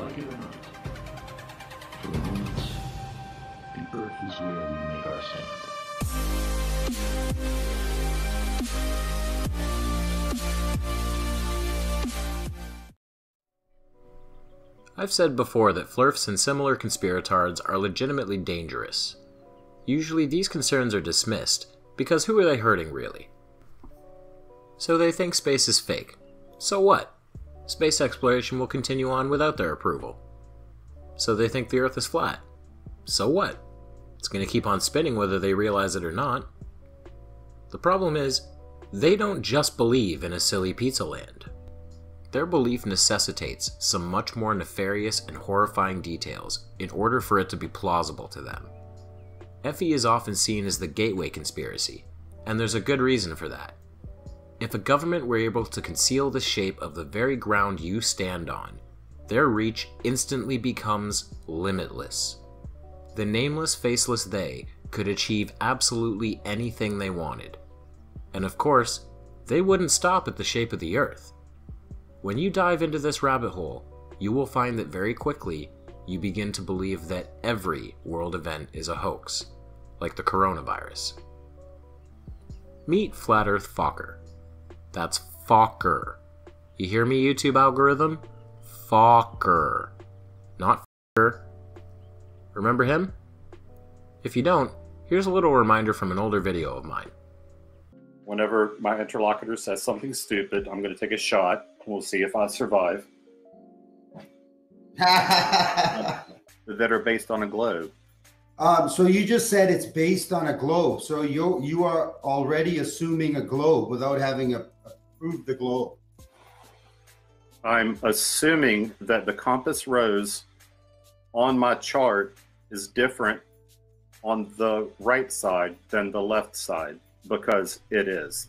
like it or not. For the moment, the Earth is where we make our stand. I've said before that flurfs and similar conspiratards are legitimately dangerous. Usually these concerns are dismissed, because who are they hurting really? So they think space is fake. So what? Space exploration will continue on without their approval. So they think the Earth is flat. So what? It's going to keep on spinning whether they realize it or not. The problem is, they don't just believe in a silly pizza land. Their belief necessitates some much more nefarious and horrifying details in order for it to be plausible to them. FE is often seen as the gateway conspiracy, and there's a good reason for that. If a government were able to conceal the shape of the very ground you stand on, their reach instantly becomes limitless. The nameless, faceless they could achieve absolutely anything they wanted. And of course, they wouldn't stop at the shape of the Earth. When you dive into this rabbit hole, you will find that very quickly you begin to believe that every world event is a hoax, like the coronavirus. Meet Flat Earth Fokker. That's Fokker. You hear me, YouTube algorithm? Fokker. Not Fokker. Remember him? If you don't, here's a little reminder from an older video of mine. Whenever my interlocutor says something stupid, I'm going to take a shot. We'll see if I survive. that are based on a globe. Um, so you just said it's based on a globe. So you you are already assuming a globe without having a, approved the globe. I'm assuming that the compass rose on my chart is different on the right side than the left side because it is.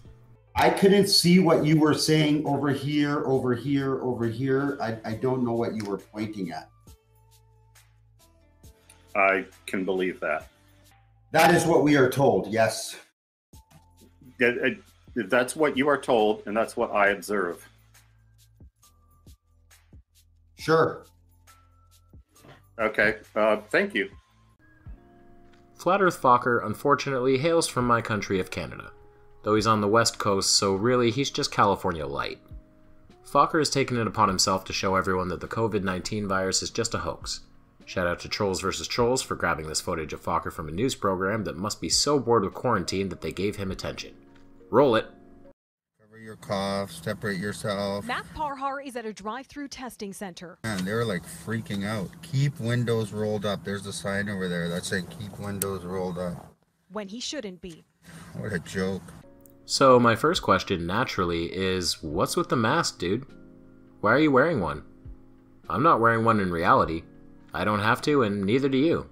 I couldn't see what you were saying over here, over here, over here. I, I don't know what you were pointing at. I can believe that. That is what we are told. Yes. It- it- that's what you are told, and that's what I observe. Sure. Okay. Uh, thank you. Flat Earth Fokker unfortunately hails from my country of Canada, though he's on the west coast, so really he's just California light. Fokker has taken it upon himself to show everyone that the COVID 19 virus is just a hoax. Shout out to Trolls vs. Trolls for grabbing this footage of Fokker from a news program that must be so bored with quarantine that they gave him attention. Roll it. Cover your cough, separate yourself. Matt Parhar is at a drive-through testing center. Man, they're like freaking out. Keep windows rolled up. There's a sign over there that said keep windows rolled up. when he shouldn't be. What a joke. So, my first question, naturally, is what's with the mask, dude? Why are you wearing one? I'm not wearing one in reality. I don't have to, and neither do you.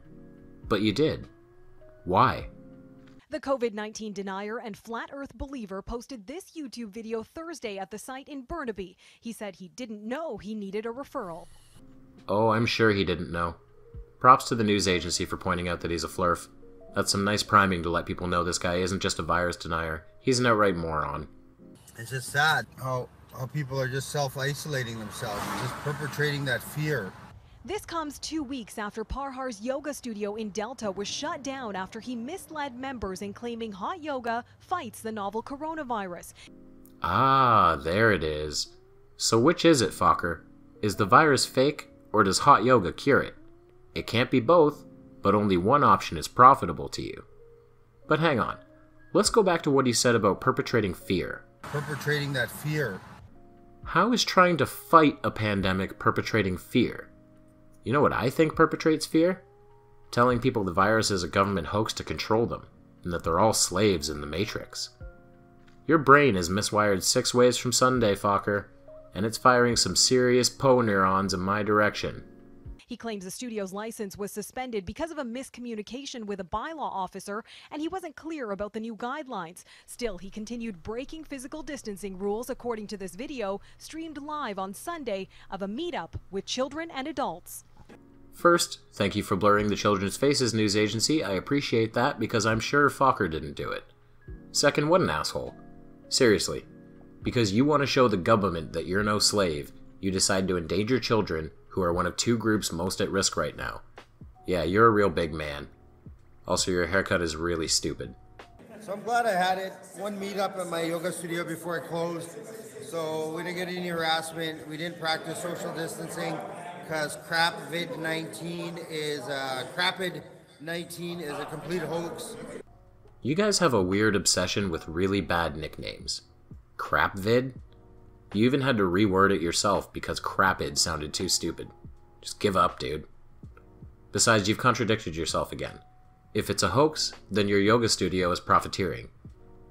But you did. Why? The COVID 19 denier and flat earth believer posted this YouTube video Thursday at the site in Burnaby. He said he didn't know he needed a referral. Oh, I'm sure he didn't know. Props to the news agency for pointing out that he's a flurf. That's some nice priming to let people know this guy isn't just a virus denier, he's an outright moron. It's just sad how how people are just self-isolating themselves, and just perpetrating that fear. This comes two weeks after Parhar's yoga studio in Delta was shut down after he misled members in claiming hot yoga fights the novel coronavirus. Ah, there it is. So which is it, Fokker? Is the virus fake, or does hot yoga cure it? It can't be both, but only one option is profitable to you. But hang on. Let's go back to what he said about perpetrating fear. Perpetrating that fear. How is trying to fight a pandemic perpetrating fear? You know what I think perpetrates fear? Telling people the virus is a government hoax to control them, and that they're all slaves in the Matrix. Your brain is miswired six ways from Sunday, Fokker, and it's firing some serious Poe neurons in my direction. He claims the studio's license was suspended because of a miscommunication with a bylaw officer and he wasn't clear about the new guidelines. Still, he continued breaking physical distancing rules according to this video streamed live on Sunday of a meetup with children and adults. First, thank you for blurring the Children's Faces news agency. I appreciate that because I'm sure Fokker didn't do it. Second, what an asshole. Seriously. Because you want to show the government that you're no slave, you decide to endanger children who are one of two groups most at risk right now. Yeah, you're a real big man. Also, your haircut is really stupid. So I'm glad I had it. One meetup at my yoga studio before I closed. So we didn't get any harassment. We didn't practice social distancing because crap vid 19 is uh, crapid 19 is a complete hoax. You guys have a weird obsession with really bad nicknames. Crapvid? You even had to reword it yourself because crapid sounded too stupid. Just give up, dude. Besides, you've contradicted yourself again. If it's a hoax, then your yoga studio is profiteering.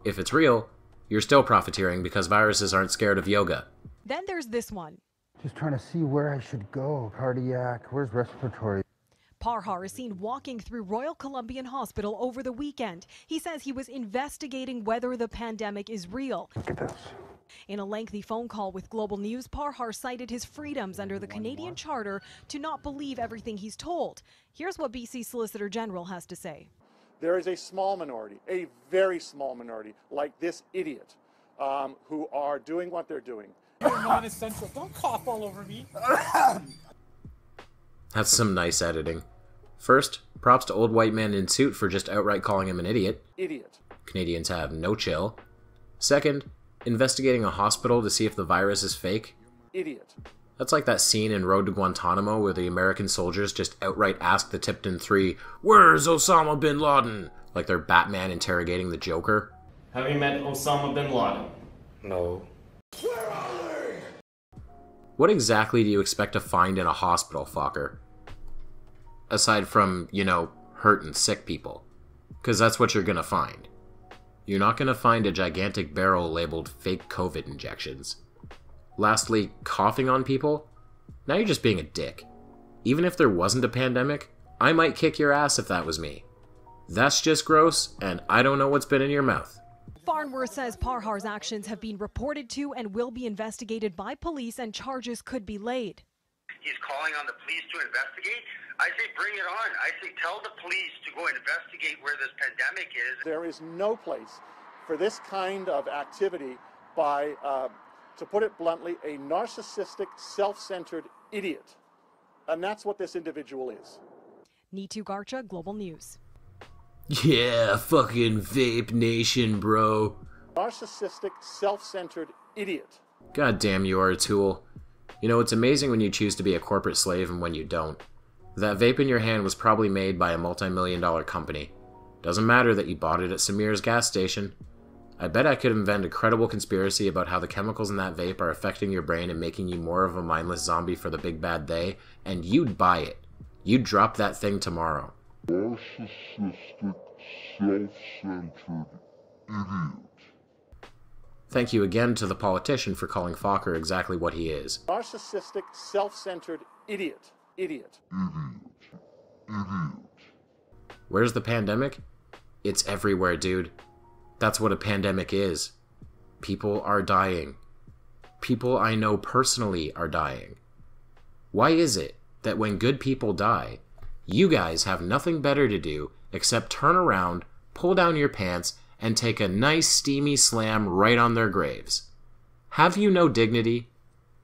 If it's real, you're still profiteering because viruses aren't scared of yoga. Then there's this one. Just trying to see where I should go. Cardiac, where's respiratory? Parhar is seen walking through Royal Columbian Hospital over the weekend. He says he was investigating whether the pandemic is real. Look at this. In a lengthy phone call with Global News, Parhar cited his freedoms under the Canadian Charter to not believe everything he's told. Here's what BC Solicitor General has to say. There is a small minority, a very small minority, like this idiot, um, who are doing what they're doing. You're non-essential. Don't cough all over me. That's some nice editing. First, props to old white man in suit for just outright calling him an idiot. Idiot. Canadians have no chill. Second, investigating a hospital to see if the virus is fake. Idiot. That's like that scene in Road to Guantanamo where the American soldiers just outright ask the Tipton Three, Where's Osama bin Laden? Like they're Batman interrogating the Joker. Have you met Osama bin Laden? No. What exactly do you expect to find in a hospital, Fokker? Aside from, you know, hurt and sick people. Because that's what you're gonna find. You're not gonna find a gigantic barrel labeled fake COVID injections. Lastly, coughing on people? Now you're just being a dick. Even if there wasn't a pandemic, I might kick your ass if that was me. That's just gross, and I don't know what's been in your mouth. Farnworth says Parhar's actions have been reported to and will be investigated by police and charges could be laid. He's calling on the police to investigate. I say bring it on. I say tell the police to go investigate where this pandemic is. There is no place for this kind of activity by, uh, to put it bluntly, a narcissistic, self-centered idiot. And that's what this individual is. Neetu Garcha, Global News. Yeah, fucking vape nation, bro. Narcissistic, self-centered idiot. God damn, you are a tool. You know, it's amazing when you choose to be a corporate slave and when you don't. That vape in your hand was probably made by a multi million dollar company. Doesn't matter that you bought it at Samir's gas station. I bet I could invent a credible conspiracy about how the chemicals in that vape are affecting your brain and making you more of a mindless zombie for the big bad day, and you'd buy it. You'd drop that thing tomorrow. Narcissistic, self-centered idiot. Thank you again to the politician for calling Fokker exactly what he is. Narcissistic, self-centered idiot. Idiot. Idiot. Idiot. Where's the pandemic? It's everywhere, dude. That's what a pandemic is. People are dying. People I know personally are dying. Why is it that when good people die, you guys have nothing better to do except turn around, pull down your pants, and take a nice steamy slam right on their graves? Have you no dignity?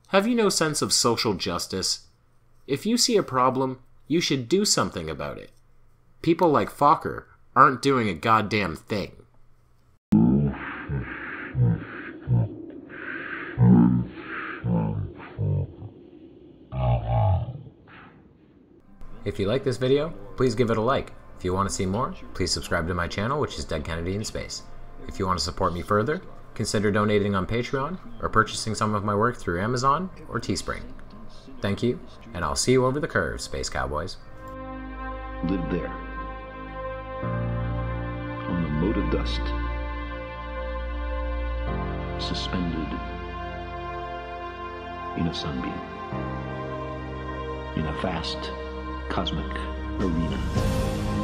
Have you no sense of social justice? If you see a problem, you should do something about it. People like Fokker aren't doing a goddamn thing. If you like this video, please give it a like. If you want to see more, please subscribe to my channel, which is Dead Kennedy in Space. If you want to support me further, consider donating on Patreon or purchasing some of my work through Amazon or Teespring. Thank you, and I'll see you over the curve, Space Cowboys. Live there. On the mote of dust. Suspended in a sunbeam. In a vast cosmic arena.